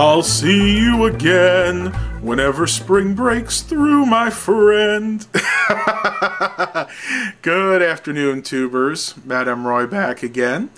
I'll see you again whenever spring breaks through, my friend. Good afternoon, tubers. Madame Roy back again.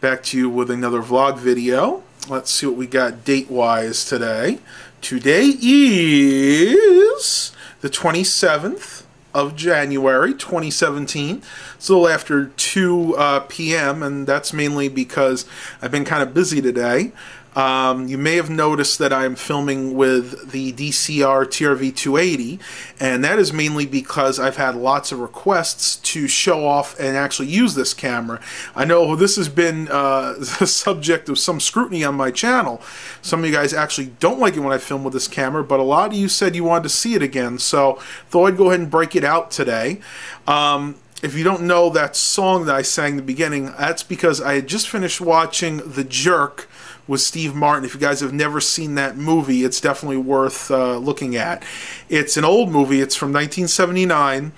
Back to you with another vlog video. Let's see what we got date-wise today. Today is the 27th of January 2017. It's a little after 2 uh, p.m. and that's mainly because I've been kind of busy today. Um, you may have noticed that I'm filming with the DCR TRV 280, and that is mainly because I've had lots of requests to show off and actually use this camera. I know this has been uh, the subject of some scrutiny on my channel. Some of you guys actually don't like it when I film with this camera, but a lot of you said you wanted to see it again, so thought I'd go ahead and break it out today. Um, if you don't know that song that I sang in the beginning, that's because I had just finished watching The Jerk with Steve Martin. If you guys have never seen that movie, it's definitely worth uh, looking at. It's an old movie, it's from 1979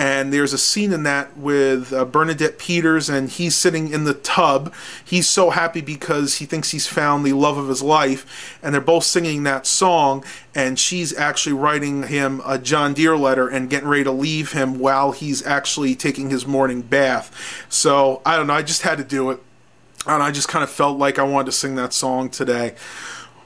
and there's a scene in that with uh, Bernadette Peters, and he's sitting in the tub. He's so happy because he thinks he's found the love of his life, and they're both singing that song. And she's actually writing him a John Deere letter and getting ready to leave him while he's actually taking his morning bath. So I don't know. I just had to do it, and I just kind of felt like I wanted to sing that song today.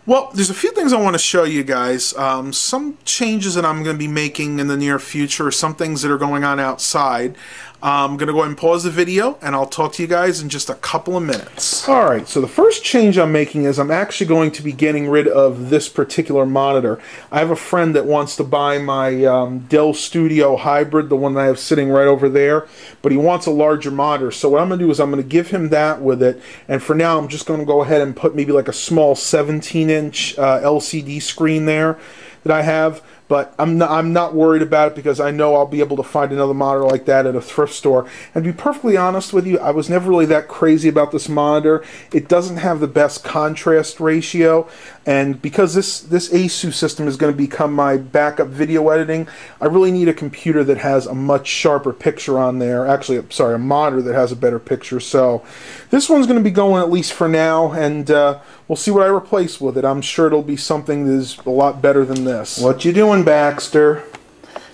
Well, there's a few things I want to show you guys. Um, some changes that I'm going to be making in the near future, some things that are going on outside. I'm going to go ahead and pause the video and I'll talk to you guys in just a couple of minutes. Alright, so the first change I'm making is I'm actually going to be getting rid of this particular monitor. I have a friend that wants to buy my um, Dell Studio Hybrid, the one that I have sitting right over there, but he wants a larger monitor. So what I'm going to do is I'm going to give him that with it, and for now I'm just going to go ahead and put maybe like a small 17 inch uh, LCD screen there that I have but I'm not, I'm not worried about it because I know I'll be able to find another monitor like that at a thrift store. And to be perfectly honest with you, I was never really that crazy about this monitor. It doesn't have the best contrast ratio, and because this this ASUS system is going to become my backup video editing, I really need a computer that has a much sharper picture on there. Actually, sorry, a monitor that has a better picture. So this one's going to be going at least for now, and uh, we'll see what I replace with it. I'm sure it'll be something that is a lot better than this. What you doing? Doing, Baxter?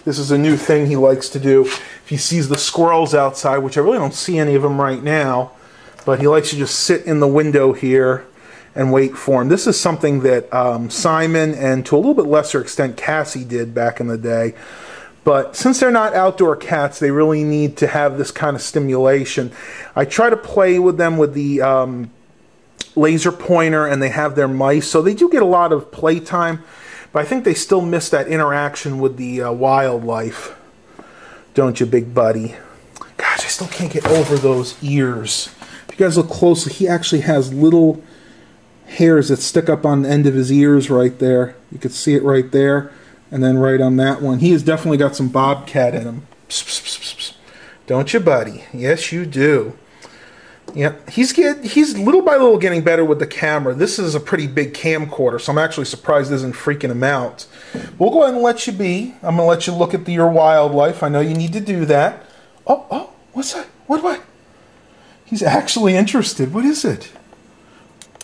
This is a new thing he likes to do. If he sees the squirrels outside, which I really don't see any of them right now, but he likes to just sit in the window here and wait for him. This is something that um, Simon and to a little bit lesser extent Cassie did back in the day. But since they're not outdoor cats, they really need to have this kind of stimulation. I try to play with them with the um, laser pointer and they have their mice, so they do get a lot of playtime. But I think they still miss that interaction with the uh, wildlife. Don't you, big buddy? Gosh, I still can't get over those ears. If you guys look closely, he actually has little hairs that stick up on the end of his ears right there. You can see it right there. And then right on that one. He has definitely got some bobcat in him. Psst, psst, psst, Don't you, buddy? Yes, you do. Yeah, he's get he's little by little getting better with the camera. This is a pretty big camcorder, so I'm actually surprised this isn't freaking him out. We'll go ahead and let you be. I'm gonna let you look at the, your wildlife. I know you need to do that. Oh, oh, what's that? What, what? He's actually interested. What is it?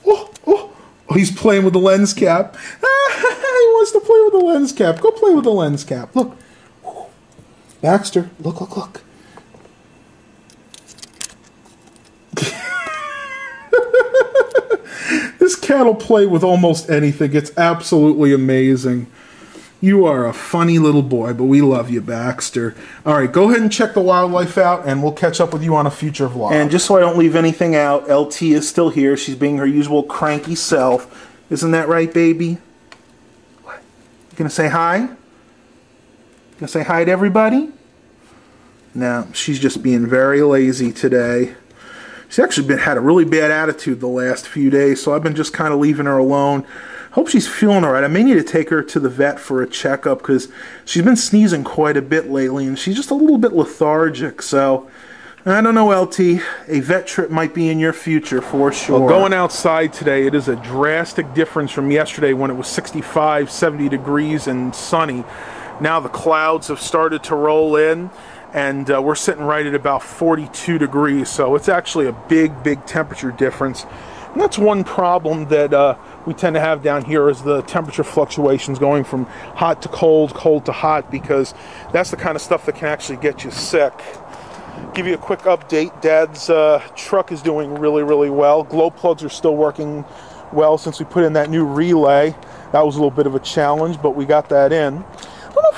Oh, oh, oh he's playing with the lens cap. he wants to play with the lens cap. Go play with the lens cap. Look, Baxter. Look, look, look. This cat will play with almost anything. It's absolutely amazing. You are a funny little boy, but we love you, Baxter. All right, go ahead and check the wildlife out, and we'll catch up with you on a future vlog. And just so I don't leave anything out, LT is still here. She's being her usual cranky self. Isn't that right, baby? What? You gonna say hi? You gonna say hi to everybody? No, she's just being very lazy today. She's actually been had a really bad attitude the last few days, so I've been just kind of leaving her alone. Hope she's feeling all right. I may need to take her to the vet for a checkup because she's been sneezing quite a bit lately, and she's just a little bit lethargic. So I don't know, LT. A vet trip might be in your future for sure. Well, going outside today, it is a drastic difference from yesterday when it was 65, 70 degrees and sunny. Now the clouds have started to roll in and uh, we're sitting right at about 42 degrees so it's actually a big big temperature difference And that's one problem that uh, we tend to have down here is the temperature fluctuations going from hot to cold, cold to hot, because that's the kind of stuff that can actually get you sick. Give you a quick update. Dad's uh, truck is doing really, really well. Glow plugs are still working well since we put in that new relay. That was a little bit of a challenge, but we got that in.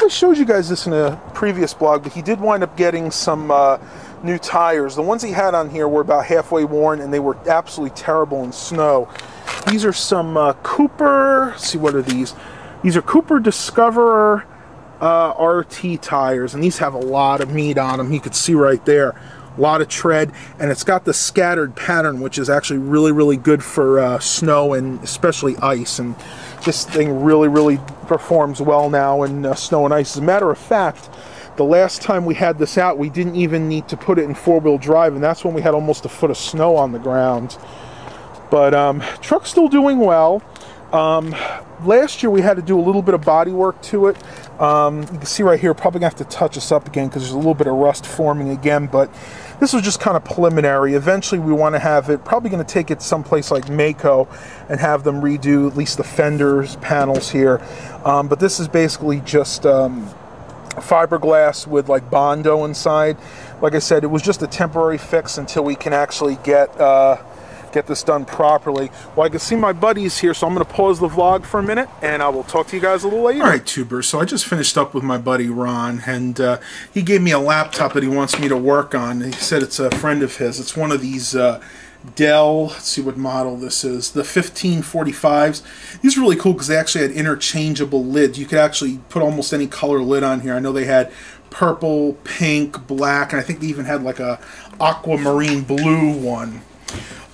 I showed you guys this in a previous blog, but he did wind up getting some uh, new tires. The ones he had on here were about halfway worn and they were absolutely terrible in snow. These are some uh, Cooper, see what are these? These are Cooper Discoverer uh, RT tires and these have a lot of meat on them. You can see right there. A lot of tread and it's got the scattered pattern which is actually really really good for uh, snow and especially ice and this thing really really performs well now in uh, snow and ice as a matter of fact the last time we had this out, we didn't even need to put it in four-wheel drive, and that's when we had almost a foot of snow on the ground. But um, truck's still doing well. Um, last year we had to do a little bit of body work to it. Um, you can see right here, probably gonna have to touch this up again because there's a little bit of rust forming again, but this was just kind of preliminary. Eventually we want to have it, probably going to take it someplace like Maaco and have them redo at least the fenders panels here. Um, but this is basically just um, fiberglass with like Bondo inside. Like I said, it was just a temporary fix until we can actually get uh, get this done properly. Well, I can see my buddies here, so I'm going to pause the vlog for a minute, and I will talk to you guys a little later. All right, tubers. So I just finished up with my buddy Ron, and uh, he gave me a laptop that he wants me to work on. He said it's a friend of his. It's one of these. Uh, Dell, let's see what model this is, the 1545s. These are really cool because they actually had interchangeable lids. You could actually put almost any color lid on here. I know they had purple, pink, black, and I think they even had like a aquamarine blue one.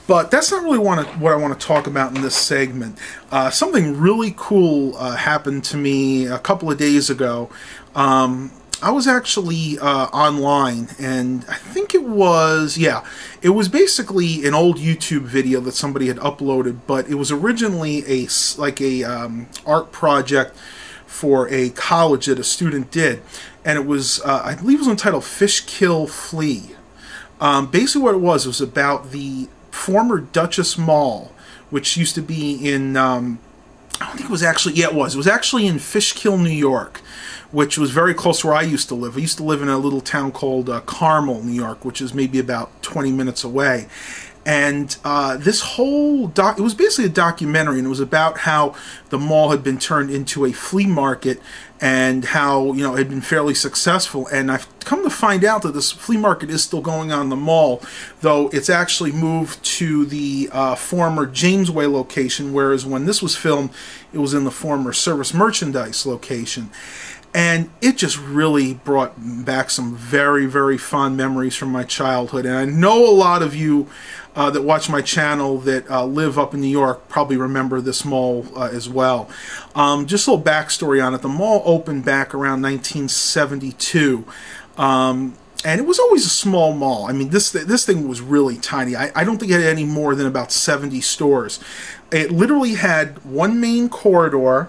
But that's not really what I want to talk about in this segment. Uh, something really cool uh, happened to me a couple of days ago. Um, I was actually uh, online, and I think it was, yeah, it was basically an old YouTube video that somebody had uploaded, but it was originally a like a um, art project for a college that a student did, and it was, uh, I believe, it was entitled "Fishkill Flea." Um, basically, what it was it was about the former Dutchess Mall, which used to be in. Um, I don't think it was actually. Yeah, it was. It was actually in Fishkill, New York which was very close to where I used to live. I used to live in a little town called uh, Carmel, New York, which is maybe about 20 minutes away. And uh, this whole doc, it was basically a documentary, and it was about how the mall had been turned into a flea market and how, you know, it had been fairly successful. And I've come to find out that this flea market is still going on in the mall, though it's actually moved to the uh, former Jamesway location, whereas when this was filmed, it was in the former Service Merchandise location. And it just really brought back some very very fond memories from my childhood. And i know a lot of you uh, that watch my channel that uh, live up in new york probably remember this mall uh, as well. Um, just a little backstory on it. The mall opened back around 1972 um, and it was always a small mall. I mean, this this thing was really tiny. I, I don't think it had any more than about 70 stores. It literally had one main corridor,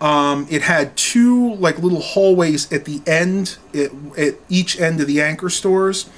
um, it had two like little hallways at the end, it, at each end of the anchor stores,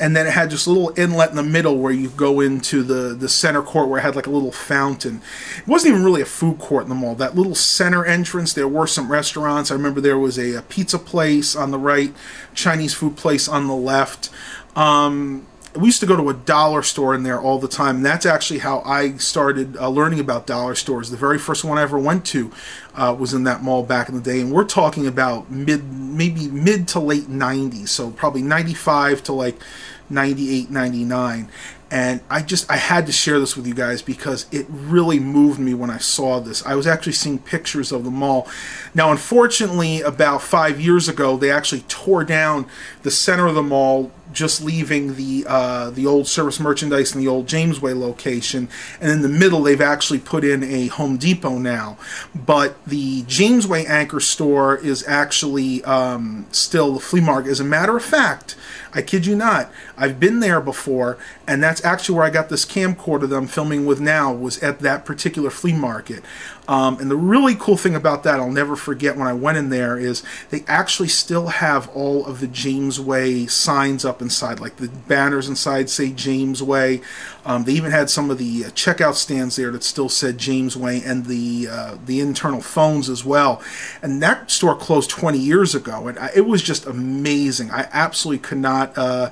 and then it had just a little inlet in the middle where you go into the the center court where it had like a little fountain. It wasn't even really a food court in the mall. That little center entrance, there were some restaurants. I remember there was a, a pizza place on the right, Chinese food place on the left. Um, we used to go to a dollar store in there all the time. And that's actually how I started uh, learning about dollar stores. The very first one I ever went to uh, was in that mall back in the day. And we're talking about mid, maybe mid to late 90s. So probably 95 to like 98, 99 and I just I had to share this with you guys because it really moved me when I saw this. I was actually seeing pictures of the mall. Now, unfortunately, about five years ago, they actually tore down the center of the mall, just leaving the uh, the old service merchandise and the old Jamesway location, and in the middle, they've actually put in a Home Depot now. But the Jamesway anchor store is actually um, still the flea market. As a matter of fact, I kid you not, I've been there before, and that's actually where I got this camcorder that I'm filming with now was at that particular flea market. Um, and the really cool thing about that, I'll never forget when I went in there, is they actually still have all of the Jamesway signs up inside, like the banners inside say Jamesway. Um, they even had some of the uh, checkout stands there that still said Jamesway, and the uh, the internal phones as well. And that store closed 20 years ago, and I, it was just amazing. I absolutely could not uh,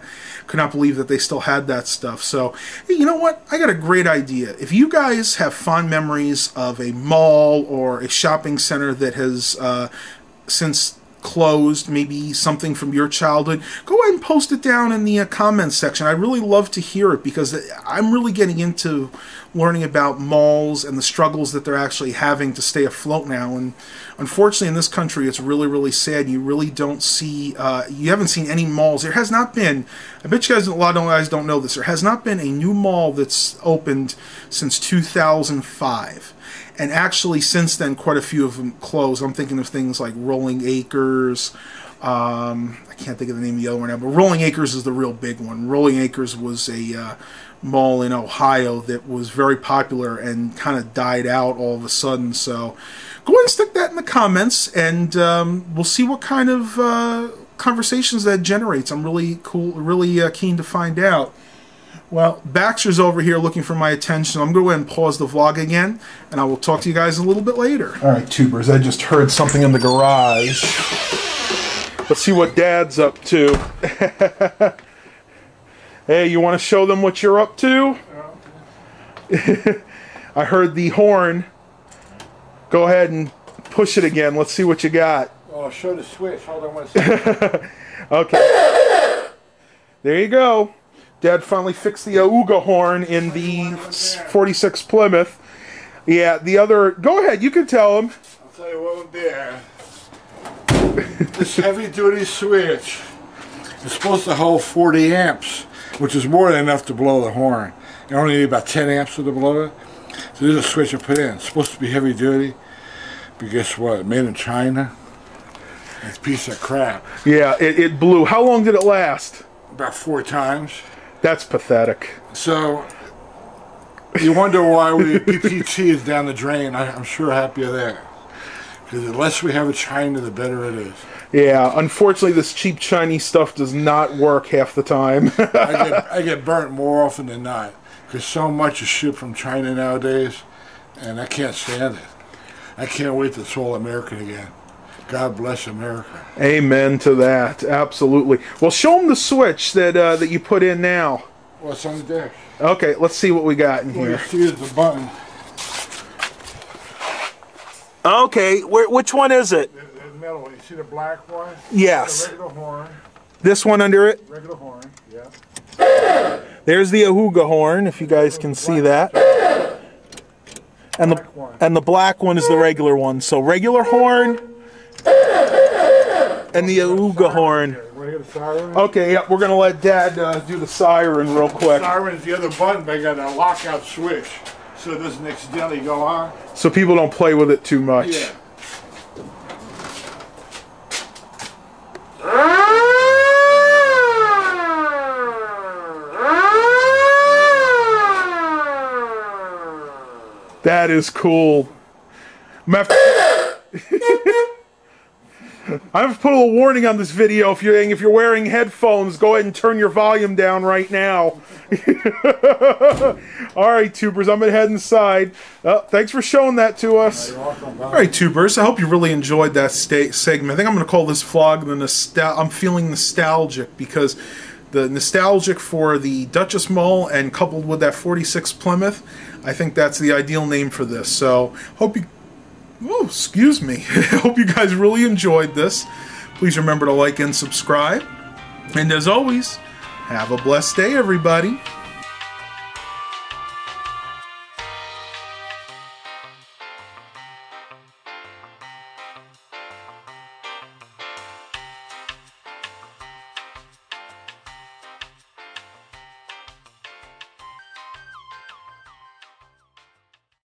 could not believe that they still had that stuff. So, hey, you know what? I got a great idea. If you guys have fond memories of a mall or a shopping center that has uh, since closed, maybe something from your childhood, go ahead and post it down in the uh, comments section. I really love to hear it because I'm really getting into learning about malls and the struggles that they're actually having to stay afloat now. And unfortunately, in this country, it's really, really sad. You really don't see, uh, you haven't seen any malls. There has not been, I bet you guys, a lot of guys don't know this, there has not been a new mall that's opened since 2005 and actually since then quite a few of them closed. I'm thinking of things like rolling acres um, i can't think of the name of the other one now but rolling acres is the real big one. Rolling acres was a uh, mall in ohio that was very popular and kind of died out all of a sudden. So go ahead and stick that in the comments and um, we'll see what kind of uh, conversations that generates. I'm really cool really uh, keen to find out well, Baxter's over here looking for my attention. I'm going to go ahead and pause the vlog again, and I will talk to you guys a little bit later. All right, tubers, I just heard something in the garage. Let's see what Dad's up to. hey, you want to show them what you're up to? I heard the horn. Go ahead and push it again. Let's see what you got. Oh, I'll show the switch. Hold on one second. okay. There you go. Dad finally fixed the Ahooga horn in the 46 Plymouth. Yeah, the other. Go ahead, you can tell him. I'll tell you what there. this heavy duty switch is supposed to hold 40 amps, which is more than enough to blow the horn. You only need about 10 amps to blow it. So there's a switch I put in. It's supposed to be heavy duty, but guess what? Made in China. It's a piece of crap. Yeah, it, it blew. How long did it last? About four times. That's pathetic. So you wonder why we PPT is down the drain. I, am sure happy of that. Because the less we have of China, the better it is. Yeah, unfortunately, this cheap Chinese stuff does not work half the time. I, get, I get burnt more often than not. Because so much is shipped from China nowadays, and I can't stand it. I can't wait to it's all American again. God bless America. Amen to that. Absolutely. Well, show them the switch that uh, that you put in now. What's on the deck? Okay, let's see what we got in well, here. See the button. Okay, where, which one is it? The, the metal one. You see the black one? Yes. The regular horn. This one under it? Regular horn, yeah. There's the Ahooga horn, if you guys can see that. And the and the black one is the regular one. So regular horn, and the Ahooga horn. Okay, yeah, we're gonna let Dad uh, do the siren real quick. The siren is the other button. They got a lockout switch, so it doesn't accidentally go on. So people don't play with it too much. Yeah. That is cool. I have to put a little warning on this video. If you're if you're wearing headphones, go ahead and turn your volume down right now. All right, tubers, I'm gonna head inside. Uh, thanks for showing that to us. All right, tubers, I hope you really enjoyed that segment. I think I'm gonna call this vlog the nostal. I'm feeling nostalgic because the nostalgic for the Dutchess Mall and coupled with that 46 Plymouth, I think that's the ideal name for this. So hope you Oh, excuse me. I hope you guys really enjoyed this. Please remember to like and subscribe. And as always, have a blessed day, everybody.